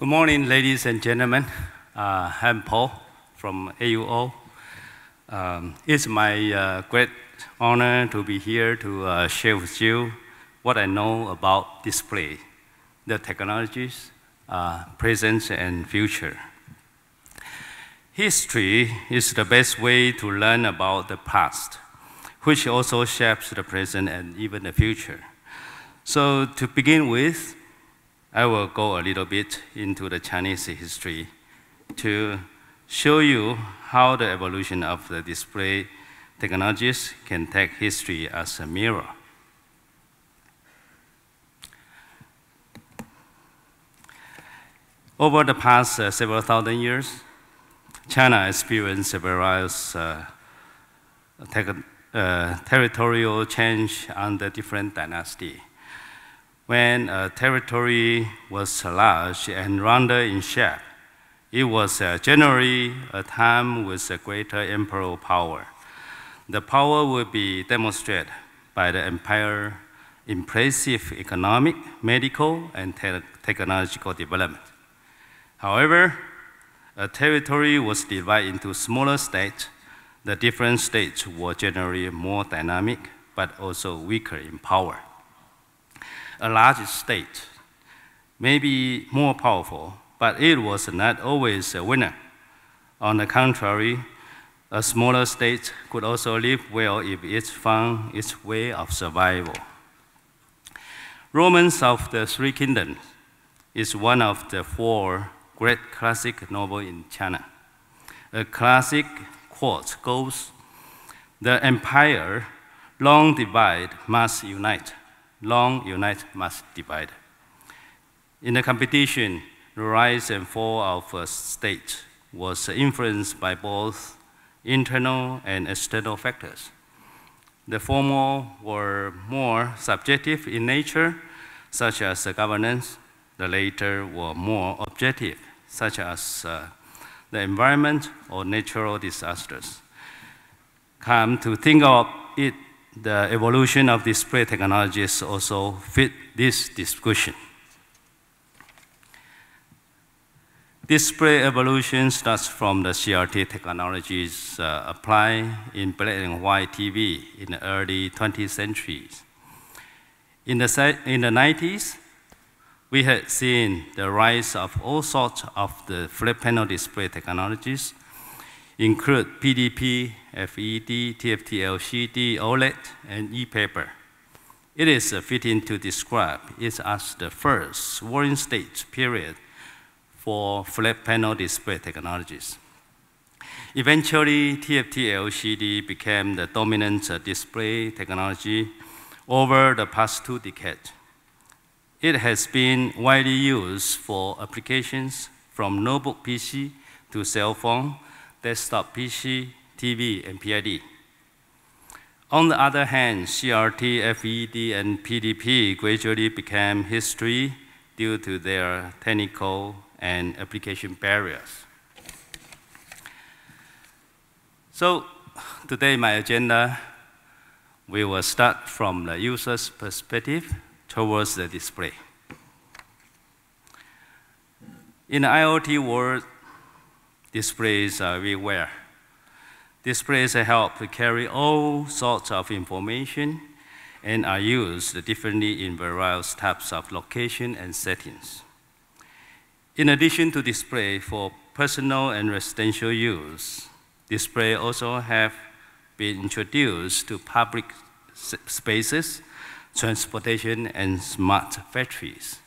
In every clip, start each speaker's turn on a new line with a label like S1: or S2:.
S1: Good morning, ladies and gentlemen. Uh, I'm Paul from AUO. Um, it's my uh, great honor to be here to uh, share with you what I know about display, the technologies, uh, present and future. History is the best way to learn about the past, which also shapes the present and even the future. So to begin with, I will go a little bit into the Chinese history to show you how the evolution of the display technologies can take history as a mirror. Over the past uh, several thousand years, China experienced various uh, uh, territorial change under different dynasties when a territory was large and rounder in shape, it was uh, generally a time with a greater imperial power. The power would be demonstrated by the empire impressive economic, medical, and te technological development. However, a territory was divided into smaller states. The different states were generally more dynamic, but also weaker in power a large state may be more powerful, but it was not always a winner. On the contrary, a smaller state could also live well if it found its way of survival. Romance of the Three Kingdoms is one of the four great classic novels in China. A classic quote goes, the empire long divide must unite long unite must divide. In the competition, the rise and fall of a state was influenced by both internal and external factors. The former were more subjective in nature, such as governance. The later were more objective, such as uh, the environment or natural disasters. Come to think of it the evolution of display technologies also fit this discussion. Display evolution starts from the CRT technologies uh, applied in black and white TV in the early 20th centuries. In the, in the 90s, we had seen the rise of all sorts of the flat panel display technologies include PDP, FED, TFT LCD, OLED, and e-paper. It is fitting to describe it as the first warring stage period for flat panel display technologies. Eventually, TFT LCD became the dominant display technology over the past two decades. It has been widely used for applications from notebook PC to cell phone desktop PC, TV, and PID. On the other hand, CRT, FED, and PDP gradually became history due to their technical and application barriers. So today my agenda, we will start from the user's perspective towards the display. In the IoT world, displays are everywhere. Displays help to carry all sorts of information and are used differently in various types of location and settings. In addition to display for personal and residential use, display also have been introduced to public spaces, transportation, and smart factories.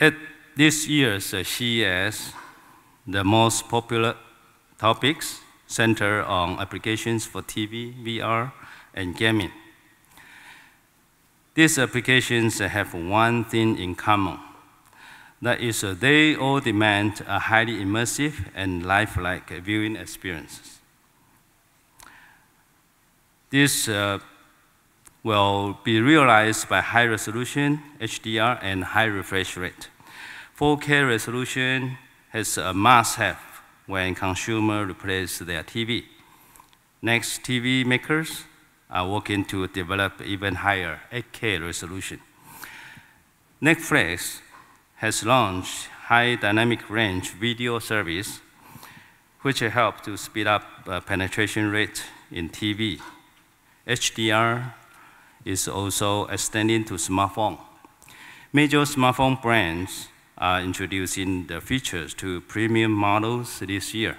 S1: At this year's CES, the most popular topics center on applications for TV, VR, and gaming. These applications have one thing in common. That is, they all demand a highly immersive and lifelike viewing experiences. This uh, will be realized by high resolution, HDR, and high refresh rate. 4K resolution is a must-have when consumers replace their TV. Next, TV makers are working to develop even higher 8K resolution. Netflix has launched high dynamic range video service, which help to speed up uh, penetration rate in TV. HDR is also extending to smartphone. Major smartphone brands are introducing the features to premium models this year.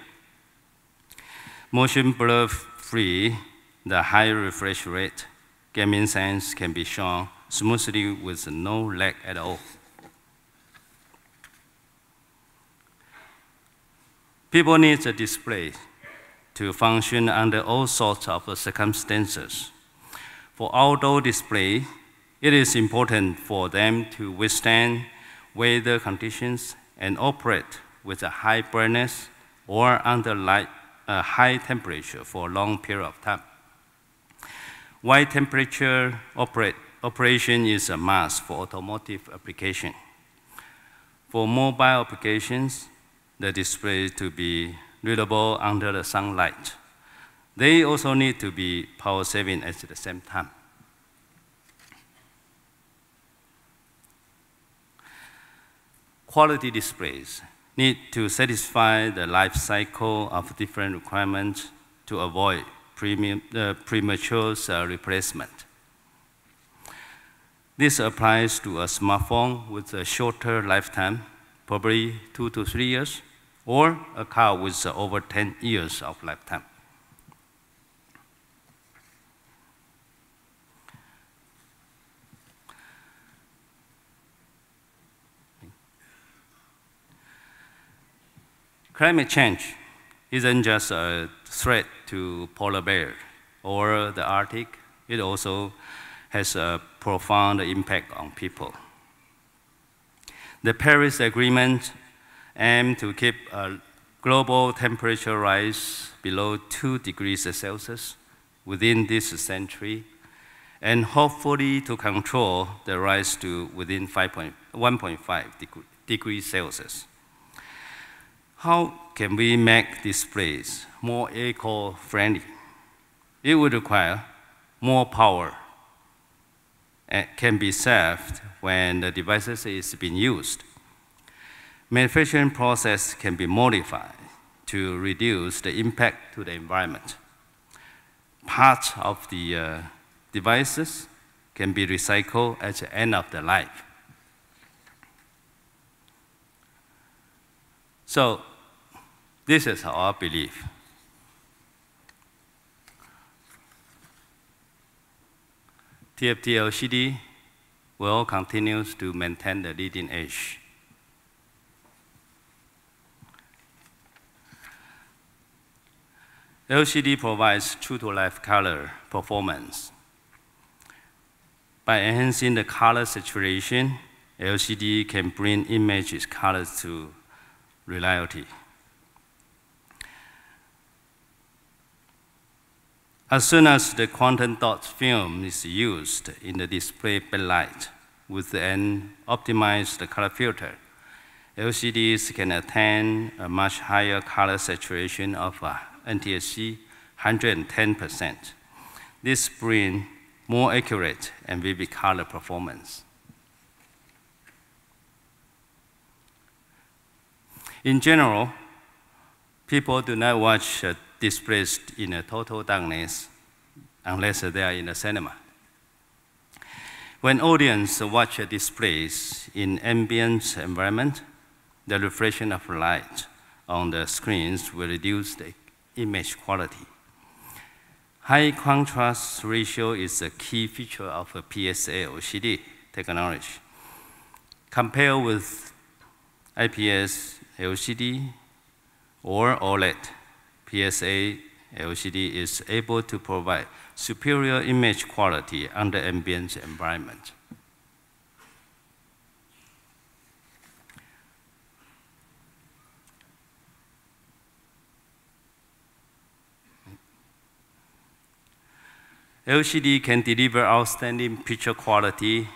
S1: Motion blur free, the high refresh rate, gaming scenes can be shown smoothly with no lag at all. People need a display to function under all sorts of circumstances. For outdoor display, it is important for them to withstand weather conditions and operate with a high brightness or under light, uh, high temperature for a long period of time. Wide temperature operate, operation is a must for automotive application. For mobile applications, the display to be readable under the sunlight. They also need to be power saving at the same time. Quality displays need to satisfy the life cycle of different requirements to avoid premium, uh, premature uh, replacement. This applies to a smartphone with a shorter lifetime, probably two to three years, or a car with uh, over 10 years of lifetime. Climate change isn't just a threat to polar bear or the Arctic, it also has a profound impact on people. The Paris Agreement aims to keep a global temperature rise below 2 degrees Celsius within this century, and hopefully to control the rise to within 1.5 degrees Celsius. How can we make displays more eco-friendly? It would require more power and can be saved when the devices is being used. Manufacturing process can be modified to reduce the impact to the environment. Parts of the uh, devices can be recycled at the end of the life. So this is our belief. TFT LCD will continue to maintain the leading edge. LCD provides true-to-life color performance. By enhancing the color saturation, LCD can bring images colors to reality. As soon as the quantum dot film is used in the display backlight with an optimized color filter, LCDs can attain a much higher color saturation of uh, NTSC 110%. This brings more accurate and vivid color performance. In general, people do not watch uh, displaced in a total darkness unless they are in a cinema. When audience watch displays in ambient environment, the reflection of light on the screens will reduce the image quality. High contrast ratio is a key feature of a PSA LCD technology. Compared with IPS LCD or OLED, PSA LCD is able to provide superior image quality under ambient environment. LCD can deliver outstanding picture quality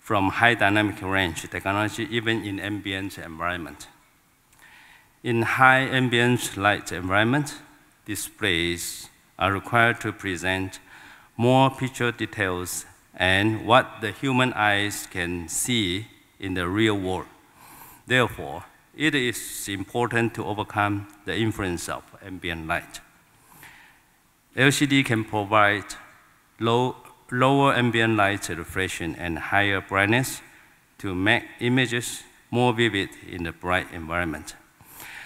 S1: from high dynamic range technology even in ambient environment. In high ambient light environment, displays are required to present more picture details and what the human eyes can see in the real world. Therefore, it is important to overcome the influence of ambient light. LCD can provide low, lower ambient light reflection and higher brightness to make images more vivid in the bright environment.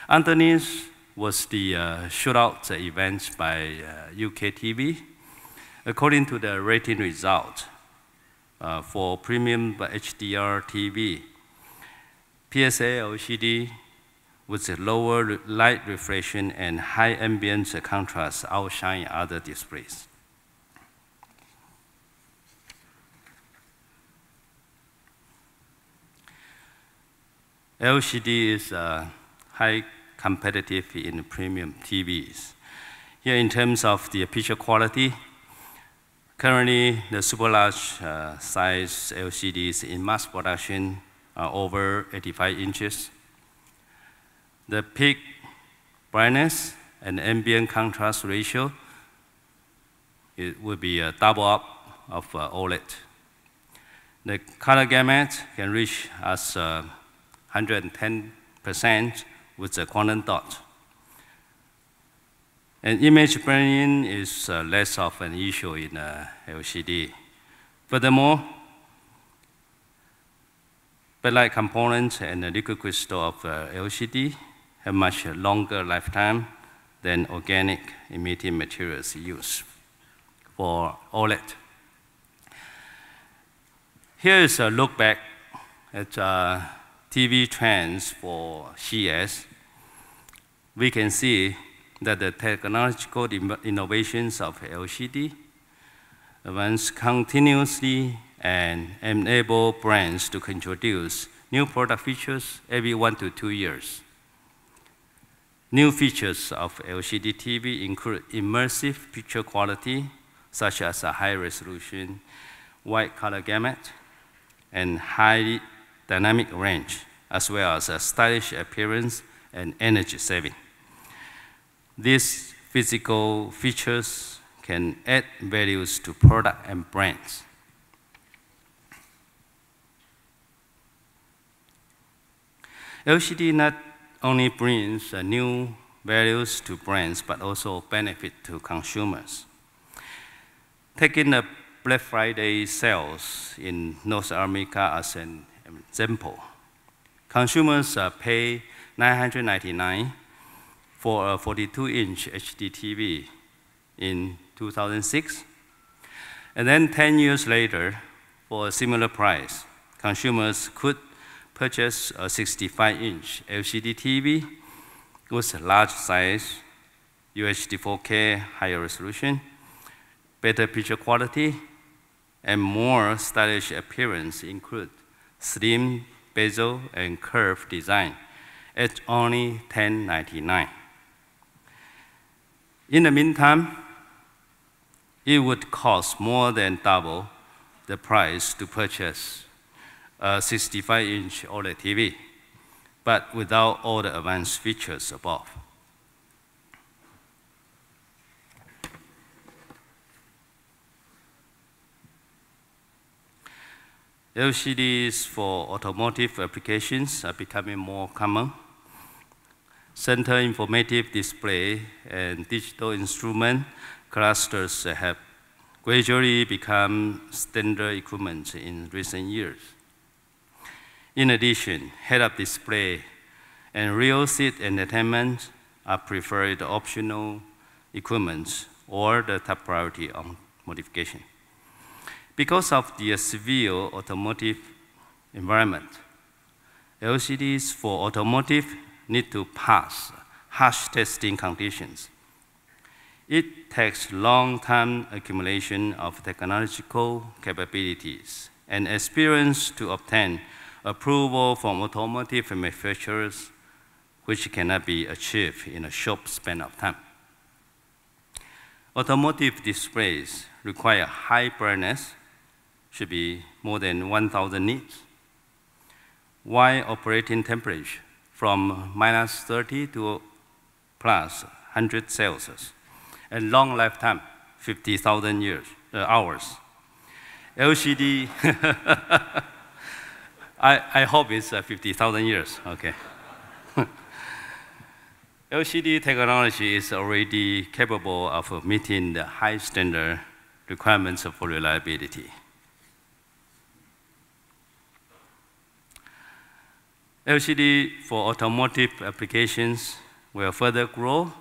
S1: Underneath was the uh, shootout event by uh, UK TV. According to the rating result uh, for premium HDR TV, PSA LCD with lower light reflection and high ambient contrast outshine other displays. LCD is uh, high competitive in premium TVs. Here in terms of the picture quality, currently the super large uh, size LCDs in mass production are over 85 inches. The peak brightness and ambient contrast ratio it would be a double up of uh, OLED. The color gamut can reach as uh, 110% with the quantum dot. And image blending is uh, less of an issue in uh, LCD. Furthermore, backlight components and the liquid crystal of uh, LCD have much longer lifetime than organic emitting materials used for OLED. Here is a look back at uh, TV trends for CES, we can see that the technological innovations of LCD advance continuously and enable brands to introduce new product features every one to two years. New features of LCD TV include immersive picture quality, such as a high resolution, wide color gamut, and high dynamic range, as well as a stylish appearance and energy saving. These physical features can add values to product and brands. LCD not only brings new values to brands, but also benefit to consumers. Taking the Black Friday sales in North America as an example, consumers uh, pay 999 for a 42-inch HD TV in 2006. And then 10 years later, for a similar price, consumers could purchase a 65-inch LCD TV with large size, UHD 4K higher resolution, better picture quality, and more stylish appearance include slim bezel and curved design at only $10.99. In the meantime, it would cost more than double the price to purchase a 65-inch OLED TV, but without all the advanced features above. LCDs for automotive applications are becoming more common. Center informative display and digital instrument clusters have gradually become standard equipment in recent years. In addition, head-up display and rear seat entertainment are preferred optional equipment or the top priority on modification. Because of the severe automotive environment, LCDs for automotive need to pass harsh testing conditions. It takes long-term accumulation of technological capabilities and experience to obtain approval from automotive manufacturers, which cannot be achieved in a short span of time. Automotive displays require high brightness should be more than 1,000 nits. While operating temperature from minus 30 to plus 100 Celsius, and long lifetime, 50,000 years, uh, hours. LCD, I, I hope it's uh, 50,000 years, okay. LCD technology is already capable of meeting the high standard requirements for reliability. LCD for automotive applications will further grow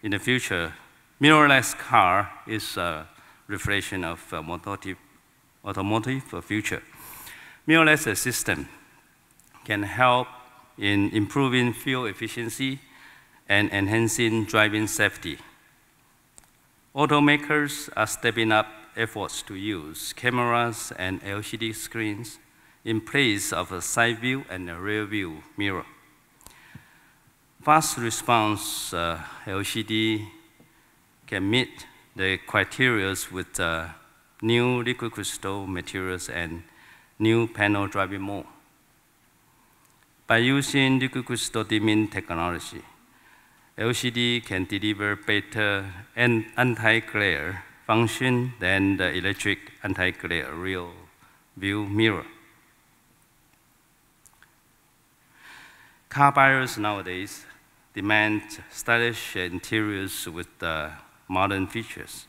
S1: in the future. Mirrorless car is a reflection of uh, automotive, automotive future. Mirrorless system can help in improving fuel efficiency and enhancing driving safety. Automakers are stepping up efforts to use cameras and LCD screens in place of a side view and a rear view mirror. Fast response uh, LCD can meet the criteria with uh, new liquid crystal materials and new panel driving mode. By using liquid crystal dimming technology, LCD can deliver better and anti-glare function than the electric anti-glare rear view mirror. Car buyers nowadays demand stylish interiors with uh, modern features.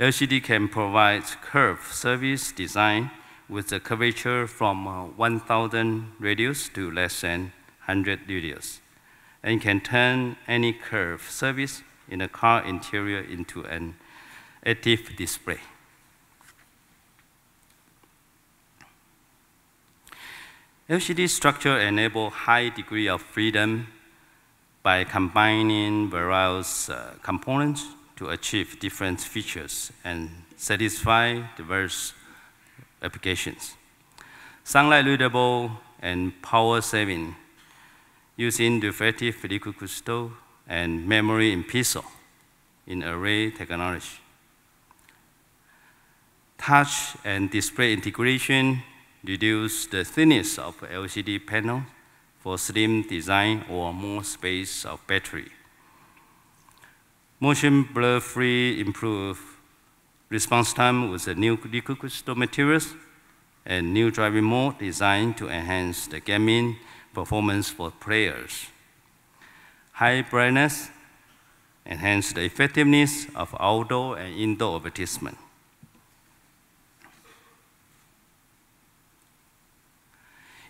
S1: LCD can provide curve service design with a curvature from uh, 1,000 radius to less than 100 radius, and can turn any curve service in a car interior into an active display. LCD structure enable high degree of freedom by combining various uh, components to achieve different features and satisfy diverse applications. Sunlight readable and power saving using reflective liquid crystal and memory in pixel in array technology. Touch and display integration reduce the thickness of LCD panel for slim design or more space of battery. Motion blur-free improve response time with the new liquid crystal materials and new driving mode designed to enhance the gaming performance for players. High brightness enhance the effectiveness of outdoor and indoor advertisement.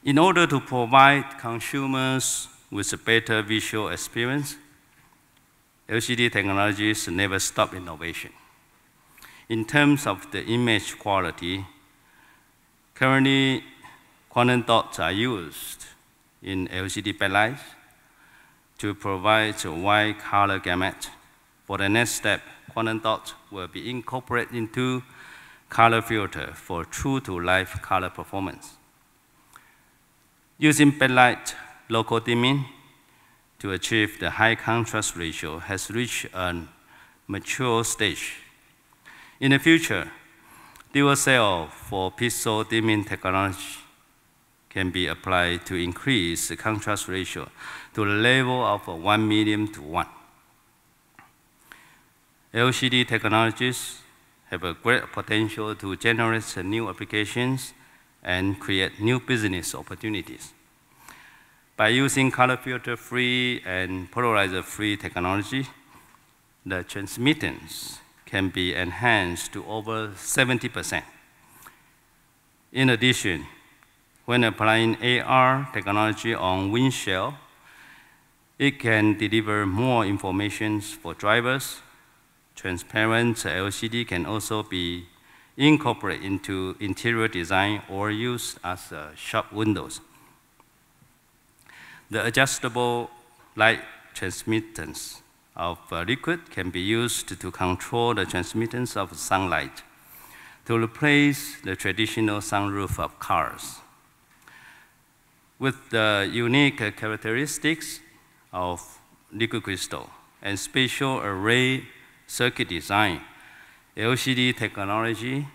S1: In order to provide consumers with a better visual experience, LCD technologies never stop innovation. In terms of the image quality, currently quantum dots are used in LCD backlights to provide a wide color gamut. For the next step, quantum dots will be incorporated into color filter for true to life color performance. Using backlight local dimming to achieve the high contrast ratio has reached a mature stage. In the future, dual cell for pixel dimming technology can be applied to increase the contrast ratio to the level of 1 million to 1. LCD technologies have a great potential to generate new applications and create new business opportunities. By using color filter free and polarizer free technology, the transmittance can be enhanced to over 70%. In addition, when applying AR technology on windshield, it can deliver more information for drivers. Transparent LCD can also be incorporate into interior design or used as uh, shop windows. The adjustable light transmittance of uh, liquid can be used to control the transmittance of sunlight to replace the traditional sunroof of cars. With the unique characteristics of liquid crystal and spatial array circuit design, LCD technology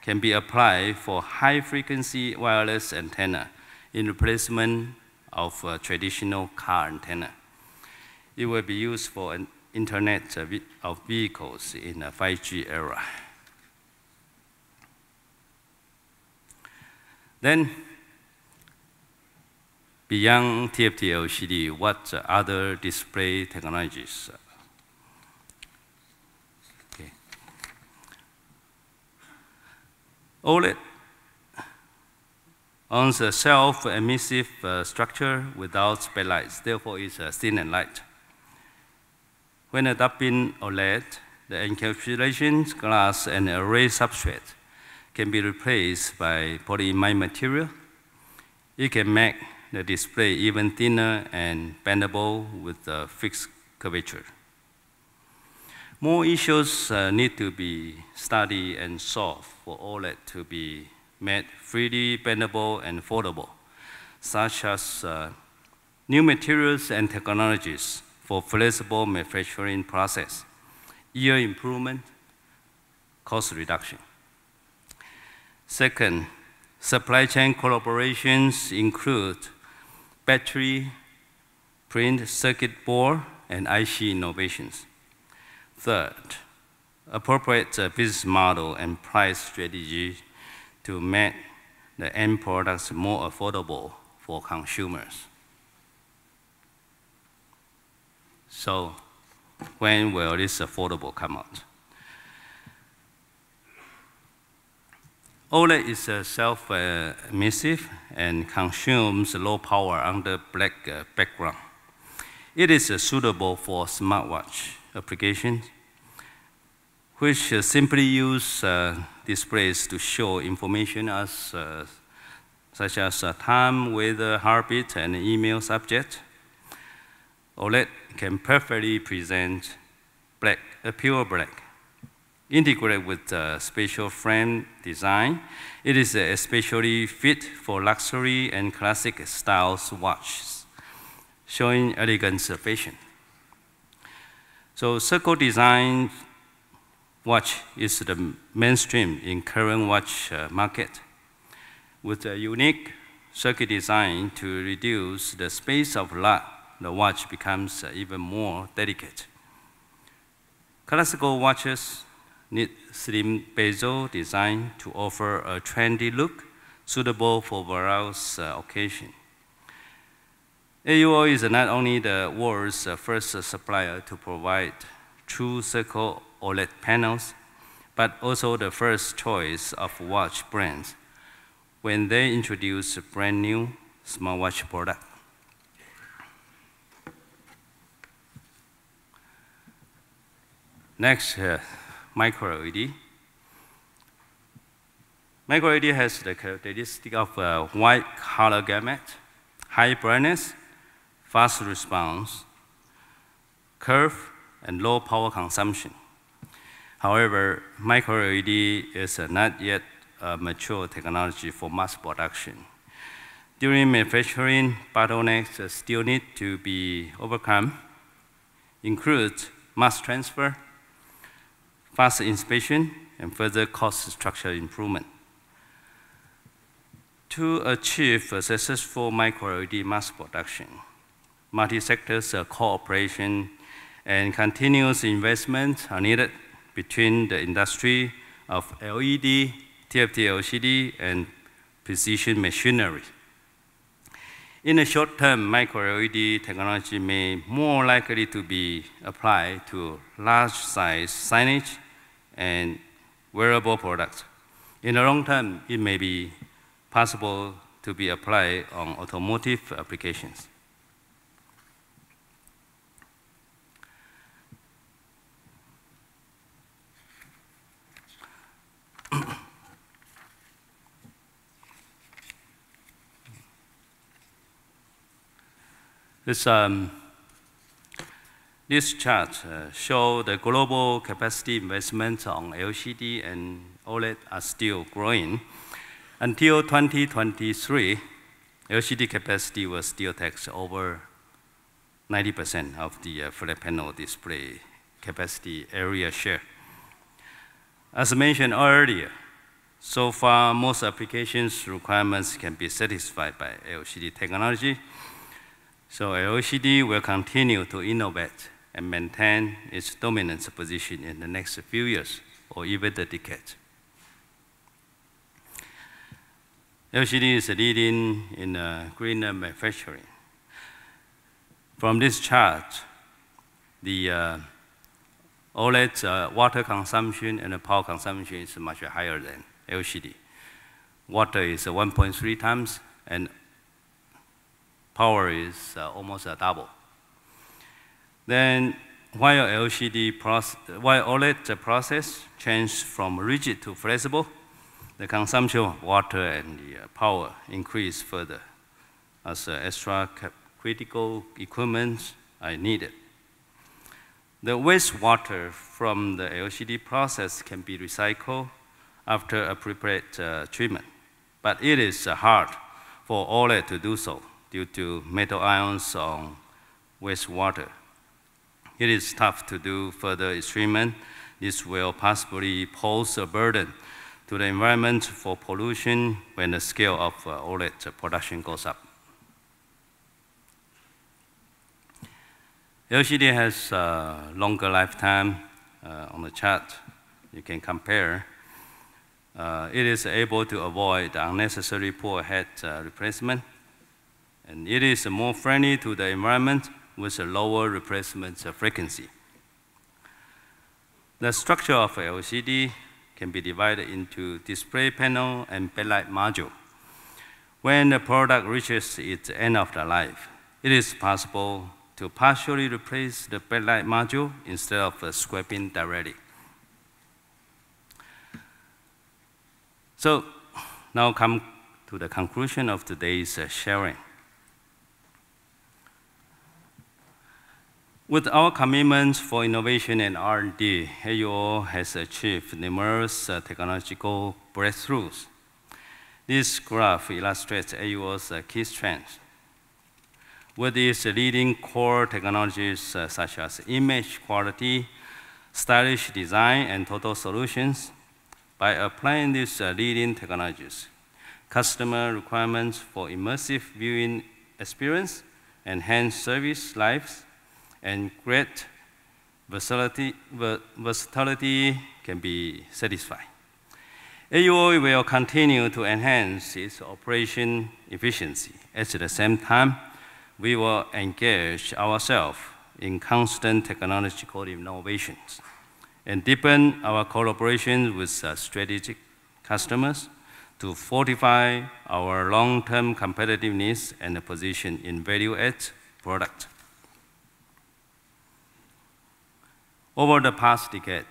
S1: can be applied for high-frequency wireless antenna in replacement of traditional car antenna. It will be used for an internet of vehicles in a 5G era. Then, beyond TFT LCD, what other display technologies? OLED owns a self-emissive uh, structure without backlights, therefore it's uh, thin and light. When adopting OLED, the encapsulation glass and array substrate can be replaced by polyimide material. It can make the display even thinner and bendable with a fixed curvature. More issues uh, need to be studied and solved for OLED to be made freely bendable and foldable, such as uh, new materials and technologies for flexible manufacturing process, yield improvement, cost reduction. Second, supply chain collaborations include battery, print circuit board, and IC innovations. Third, appropriate business model and price strategy to make the end products more affordable for consumers. So when will this affordable come out? OLED is uh, self-emissive and consumes low power under black uh, background. It is uh, suitable for smartwatch applications, which uh, simply use uh, displays to show information as, uh, such as time, weather, heartbeat, and email subject. OLED can perfectly present black, pure black integrated with a special frame design. It is especially fit for luxury and classic styles watches, showing elegant fashion. So circle design watch is the mainstream in current watch uh, market. With a unique circuit design to reduce the space of light, the watch becomes uh, even more delicate. Classical watches need slim bezel design to offer a trendy look suitable for various uh, occasions. AUO is not only the world's uh, first supplier to provide true circle OLED panels, but also the first choice of watch brands when they introduce brand new smartwatch product. Next, uh, micro LED. Micro LED has the characteristic of a white color gamut, high brightness, fast response, curve, and low power consumption. However, micro LED is not yet a mature technology for mass production. During manufacturing, bottlenecks still need to be overcome, include mass transfer, fast inspection, and further cost structure improvement. To achieve a successful micro-LED mass production, multi-sectors uh, cooperation and continuous investment are needed between the industry of LED, TFT LCD, and precision machinery. In the short term, micro-LED technology may more likely to be applied to large-size signage and wearable products. In the long term, it may be possible to be applied on automotive applications. This um, this chart uh, shows the global capacity investment on LCD and OLED are still growing. Until 2023, LCD capacity will still take over 90% of the uh, flat panel display capacity area share. As mentioned earlier, so far most applications requirements can be satisfied by LCD technology. So LCD will continue to innovate and maintain its dominant position in the next few years or even the decade. LCD is leading in uh, greener manufacturing. From this chart, the uh, OLED uh, water consumption and power consumption is much higher than LCD. Water is 1.3 times, and power is uh, almost a double. Then, while LCD process, while OLED process changed from rigid to flexible, the consumption of water and uh, power increased further as uh, extra critical equipment are needed. The wastewater from the LCD process can be recycled after appropriate uh, treatment, but it is uh, hard for OLED to do so due to metal ions on wastewater. It is tough to do further treatment. This will possibly pose a burden to the environment for pollution when the scale of uh, OLED production goes up. LCD has a longer lifetime uh, on the chart. You can compare. Uh, it is able to avoid unnecessary poor head uh, replacement, and it is more friendly to the environment with a lower replacement frequency. The structure of LCD can be divided into display panel and backlight module. When the product reaches its end of the life, it is possible to partially replace the backlight module instead of scrapping directly. So now come to the conclusion of today's sharing. With our commitment for innovation and R&D, AUO has achieved numerous uh, technological breakthroughs. This graph illustrates AUO's uh, key strengths with its leading core technologies uh, such as image quality, stylish design, and total solutions. By applying these leading technologies, customer requirements for immersive viewing experience, and enhanced service lives, and great versatility, versatility can be satisfied. AUO will continue to enhance its operation efficiency. At the same time, we will engage ourselves in constant technological innovations and deepen our collaboration with strategic customers to fortify our long-term competitiveness and position in value-add product. Over the past decade,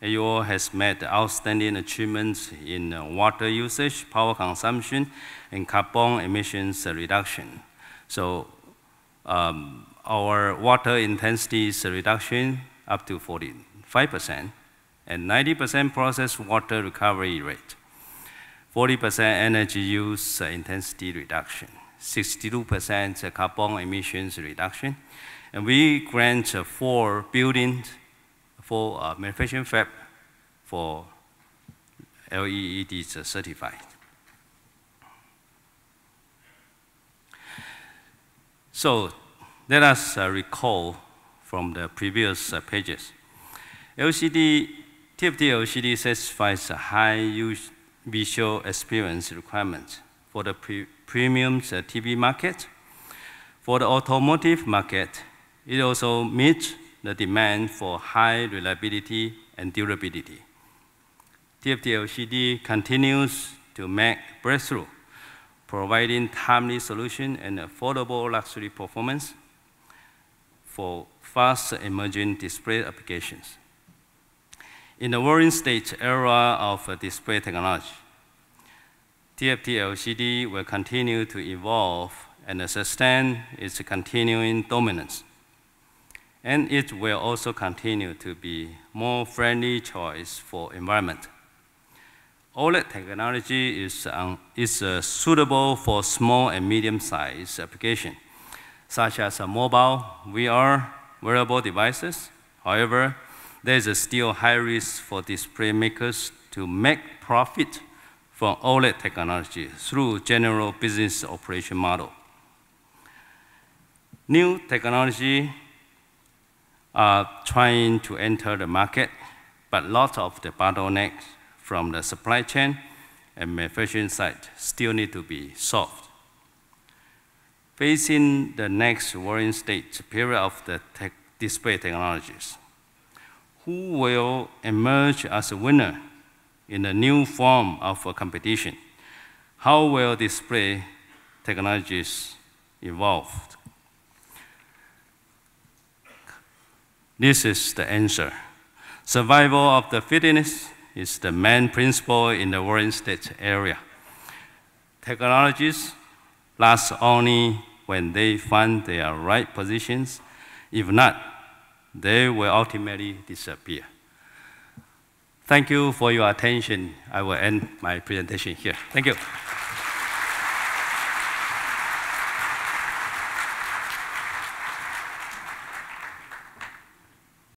S1: AUO has made outstanding achievements in water usage, power consumption, and carbon emissions reduction. So um, our water intensity reduction up to 45%, and 90% process water recovery rate, 40% energy use intensity reduction, 62% carbon emissions reduction, and we grant four buildings for uh, manufacturing fab for LEEDs certified. So let us uh, recall from the previous uh, pages. LCD, TFT LCD satisfies a high visual experience requirements for the pre premium uh, TV market. For the automotive market, it also meets the demand for high reliability and durability. TFT LCD continues to make breakthrough providing timely solution and affordable luxury performance for fast emerging display applications. In the warring stage era of display technology, TFT LCD will continue to evolve and sustain its continuing dominance. And it will also continue to be more friendly choice for environment. OLED technology is, um, is uh, suitable for small and medium-sized applications, such as a mobile, VR, wearable devices. However, there is still high risk for display makers to make profit from OLED technology through general business operation model. New technology are trying to enter the market, but lots of the bottlenecks from the supply chain, and manufacturing side still need to be solved. Facing the next warring state period of the tech display technologies, who will emerge as a winner in a new form of a competition? How will display technologies evolve? This is the answer. Survival of the fittest is the main principle in the warring state area. Technologies last only when they find their right positions. If not, they will ultimately disappear. Thank you for your attention. I will end my presentation here. Thank you.